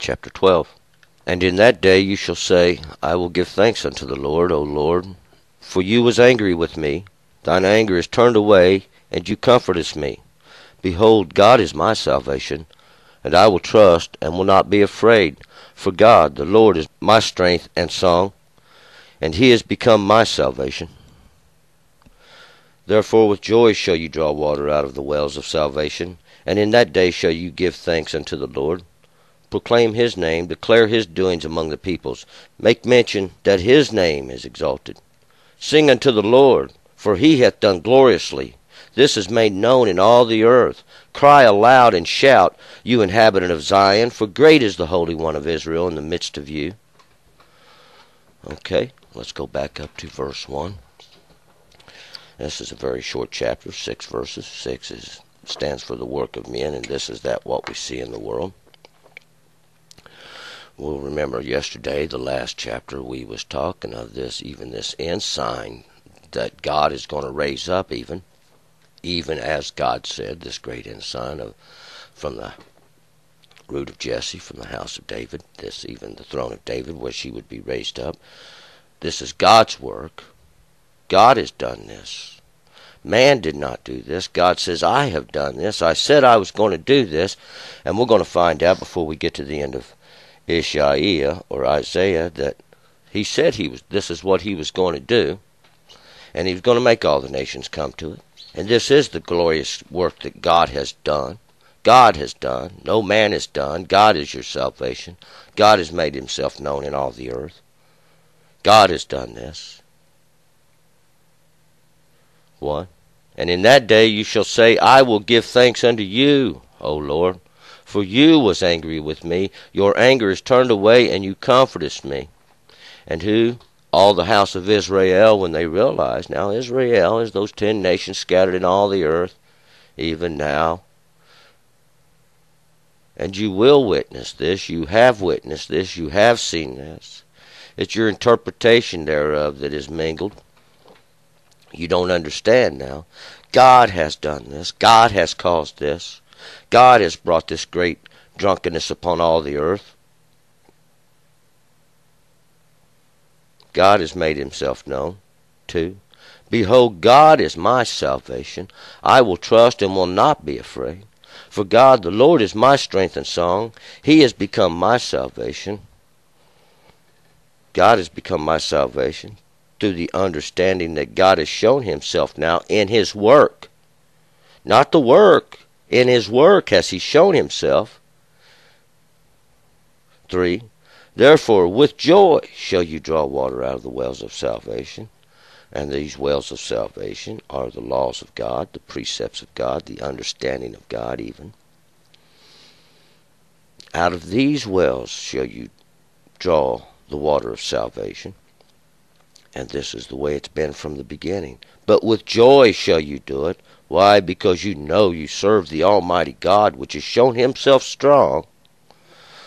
chapter 12. And in that day you shall say, I will give thanks unto the Lord, O Lord, for you was angry with me. Thine anger is turned away, and you comfortest me. Behold, God is my salvation, and I will trust and will not be afraid. For God, the Lord, is my strength and song, and he is become my salvation. Therefore with joy shall you draw water out of the wells of salvation, and in that day shall you give thanks unto the Lord. Proclaim his name, declare his doings among the peoples, make mention that his name is exalted. Sing unto the Lord, for he hath done gloriously. This is made known in all the earth. Cry aloud and shout, you inhabitant of Zion, for great is the Holy One of Israel in the midst of you. Okay, let's go back up to verse 1. This is a very short chapter, six verses. Six is stands for the work of men, and this is that what we see in the world. We'll remember yesterday, the last chapter, we was talking of this, even this ensign that God is going to raise up, even, even as God said, this great ensign of from the root of Jesse, from the house of David, this even the throne of David, where she would be raised up. This is God's work. God has done this. Man did not do this. God says, I have done this. I said I was going to do this. And we're going to find out before we get to the end of Isaiah or Isaiah that he said he was this is what he was going to do. And he was going to make all the nations come to it. And this is the glorious work that God has done. God has done. No man has done. God is your salvation. God has made himself known in all the earth. God has done this. 1. And in that day you shall say, I will give thanks unto you, O Lord, for you was angry with me. Your anger is turned away, and you comfortest me. And who? All the house of Israel, when they realized, now Israel is those ten nations scattered in all the earth, even now. And you will witness this, you have witnessed this, you have seen this. It's your interpretation thereof that is mingled. You don't understand now. God has done this. God has caused this. God has brought this great drunkenness upon all the earth. God has made himself known. Two. Behold, God is my salvation. I will trust and will not be afraid. For God, the Lord, is my strength and song. He has become my salvation. God has become my salvation through the understanding that God has shown himself now in his work. Not the work, in his work has he shown himself. 3. Therefore, with joy shall you draw water out of the wells of salvation. And these wells of salvation are the laws of God, the precepts of God, the understanding of God, even. Out of these wells shall you draw the water of salvation. And this is the way it's been from the beginning. But with joy shall you do it. Why? Because you know you serve the Almighty God, which has shown himself strong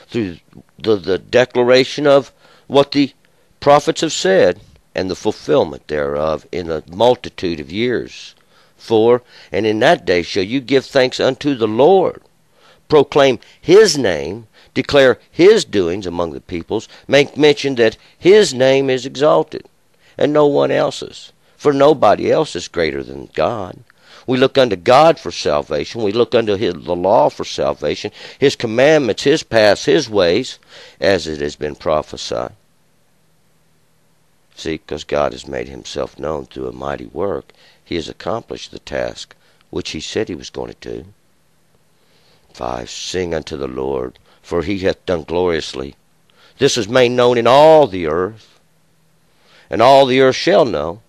through the, the declaration of what the prophets have said and the fulfillment thereof in a multitude of years. For, and in that day shall you give thanks unto the Lord, proclaim his name, declare his doings among the peoples, make mention that his name is exalted and no one else's. For nobody else is greater than God. We look unto God for salvation. We look unto his, the law for salvation, His commandments, His paths, His ways, as it has been prophesied. See, because God has made Himself known through a mighty work, He has accomplished the task which He said He was going to do. 5. Sing unto the Lord, for He hath done gloriously. This is made known in all the earth and all the earth shall know.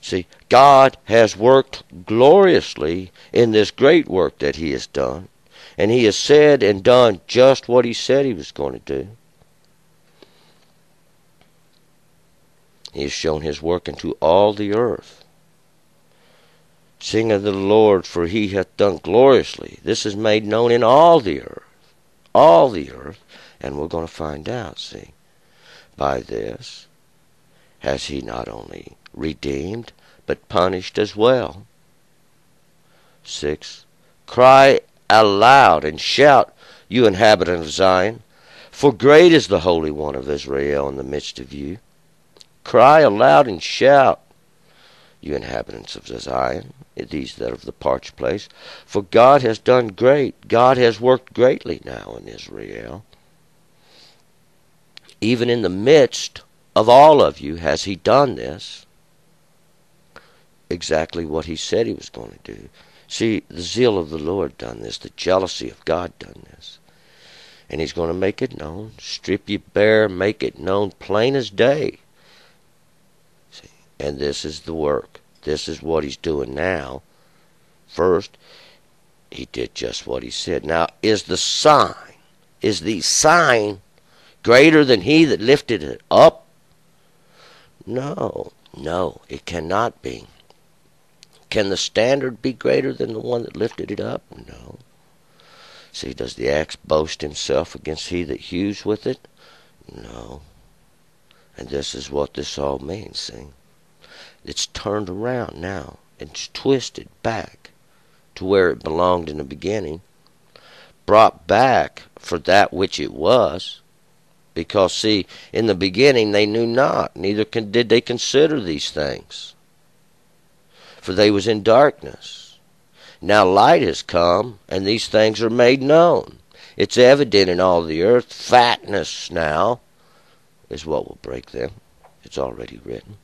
See, God has worked gloriously in this great work that He has done, and He has said and done just what He said He was going to do. He has shown His work unto all the earth. Sing unto the Lord, for He hath done gloriously. This is made known in all the earth. All the earth. And we're going to find out, see, by this has he not only redeemed, but punished as well. 6. Cry aloud and shout, you inhabitant of Zion. For great is the Holy One of Israel in the midst of you. Cry aloud and shout, you inhabitants of Zion, these that of the parched place. For God has done great. God has worked greatly now in Israel. Even in the midst of all of you has he done this. Exactly what he said he was going to do. See, the zeal of the Lord done this. The jealousy of God done this. And he's going to make it known. Strip you bare, make it known plain as day. See, and this is the work. This is what he's doing now. First, he did just what he said. Now, is the sign, is the sign greater than he that lifted it up? No, no, it cannot be. Can the standard be greater than the one that lifted it up? No. See, does the axe boast himself against he that hews with it? No. And this is what this all means, see? It's turned around now. It's twisted back to where it belonged in the beginning. Brought back for that which it was. Because, see, in the beginning they knew not, neither did they consider these things. For they was in darkness. Now light has come, and these things are made known. It's evident in all the earth. Fatness now is what will break them. It's already written.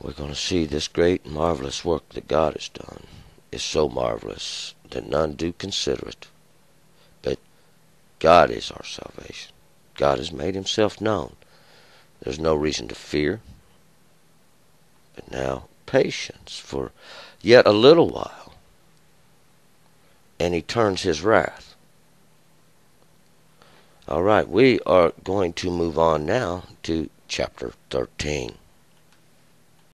We're going to see this great marvelous work that God has done is so marvelous that none do consider it. God is our salvation. God has made himself known. There's no reason to fear. But now, patience for yet a little while. And he turns his wrath. All right, we are going to move on now to chapter 13.